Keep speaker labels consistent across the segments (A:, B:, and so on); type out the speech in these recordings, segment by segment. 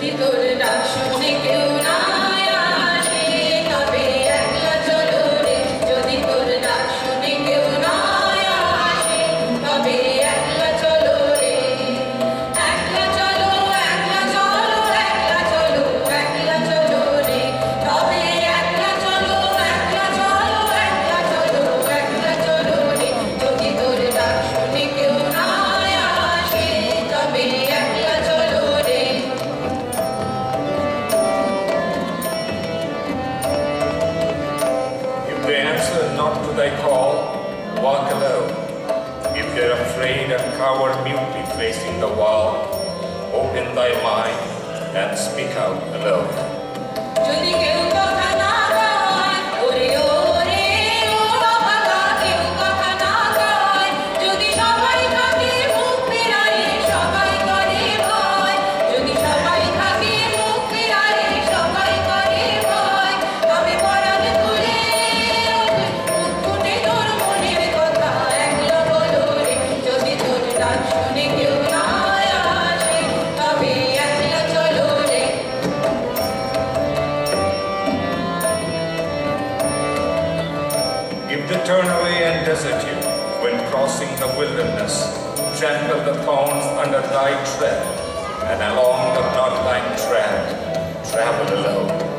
A: যদি তোর ডাক শুনে কেউ
B: thorns under thy tread, and along the bloodline track, travel alone.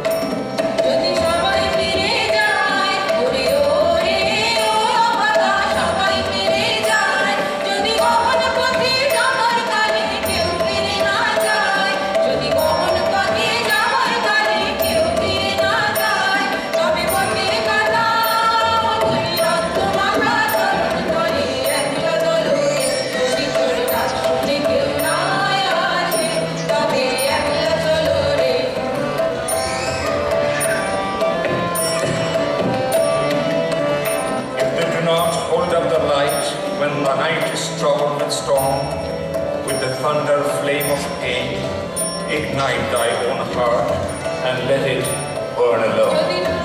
B: Troubled with storm, with the thunder flame of pain, ignite thy own heart and let it burn alone.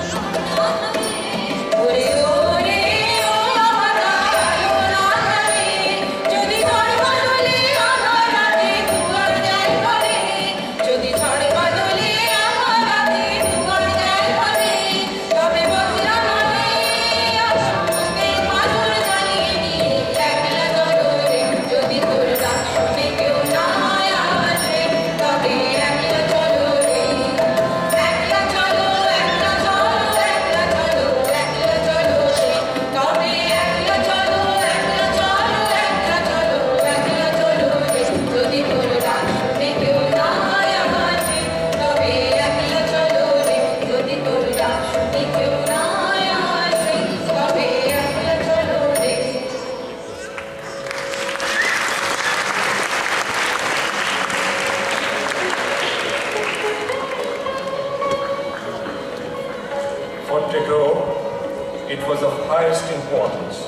B: It was of highest importance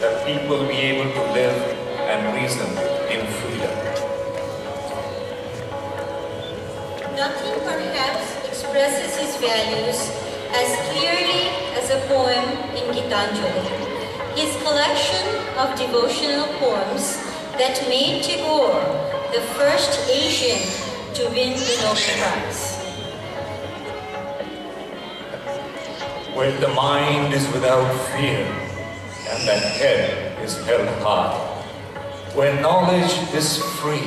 B: that people be able to live and reason in freedom.
C: Nothing perhaps expresses his values as clearly as a poem in Gitanjali, his collection of devotional poems that made Tagore the first Asian to win the Nobel Prize.
B: Where the mind is without fear and the head is held high. Where knowledge is free.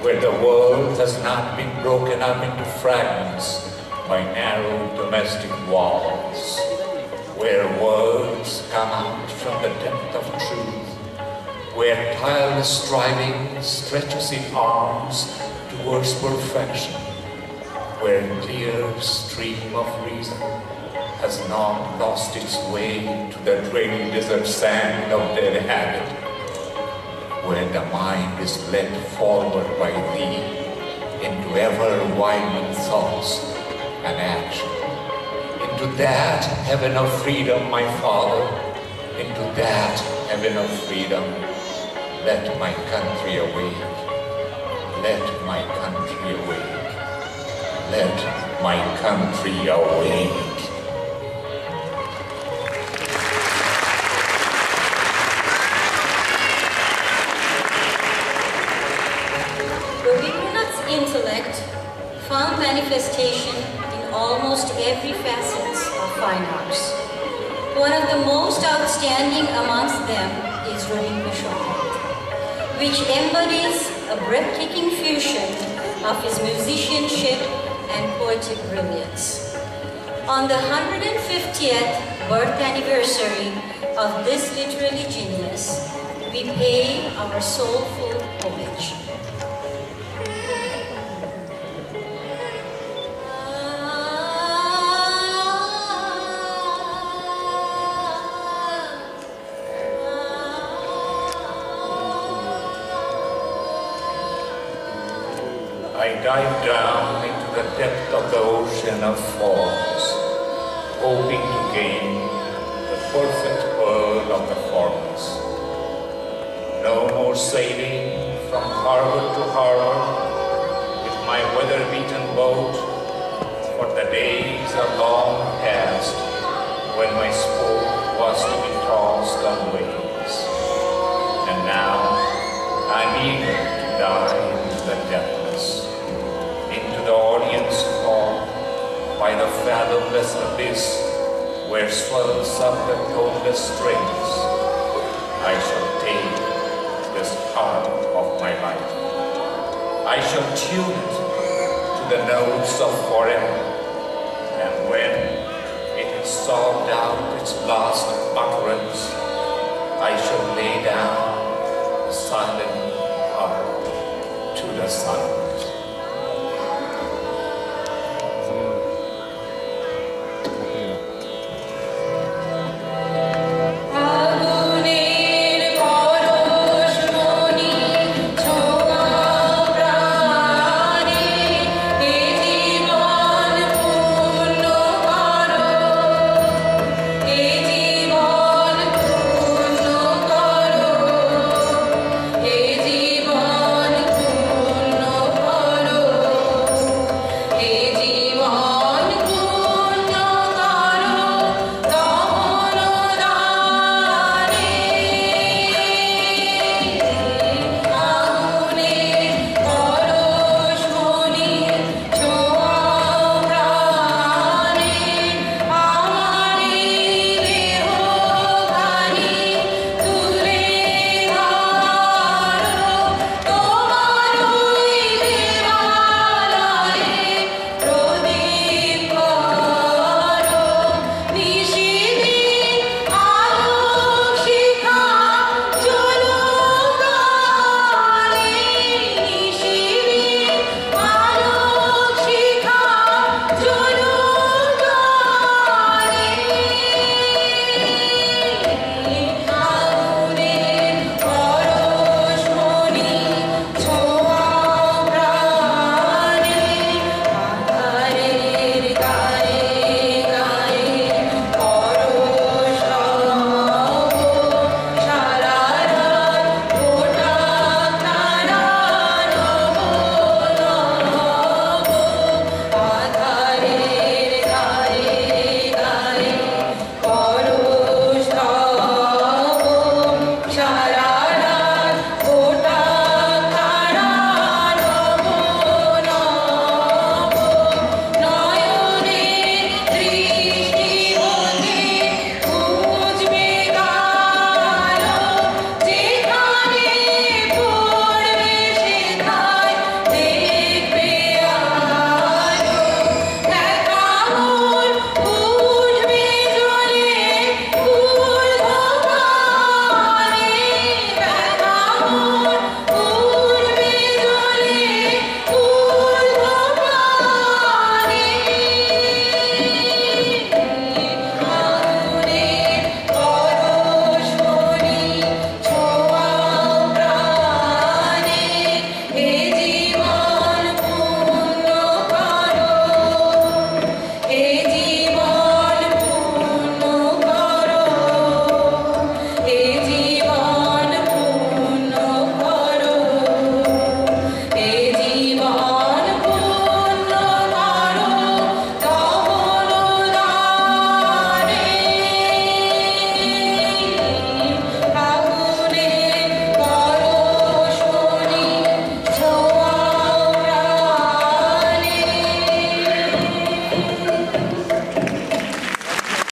B: Where the world has not been broken up into fragments by narrow domestic walls. Where words come out from the depth of truth. Where tireless striving stretches its arms towards perfection where clear stream of reason has not lost its way to the drainy desert sand of their habit, where the mind is led forward by thee into ever-widening thoughts and action. Into that heaven of freedom, my Father, into that heaven of freedom, let my country awake. Let my country awake. Let my country awake.
C: Rabindranath's intellect found manifestation in almost every facet of fine arts. One of the most outstanding amongst them is Rabindra Chopin, which embodies a breathtaking fusion of his musicianship brilliance. On the 150th birth anniversary of this literary genius, we pay our soulful homage.
B: I dive down the depth of the ocean of forms, hoping to gain the perfect world of the formless. No more sailing from harbor to harbor with my weather-beaten boat, for the days are long past when my sport was to be tossed on waves. And now I'm eager to dive into the depths, fathomless abyss where swells up the toneless strings. I shall take this harp of my life. I shall tune it to the notes of forever. And when it has sobbed out its last utterance, I shall lay down the silent heart to the sun.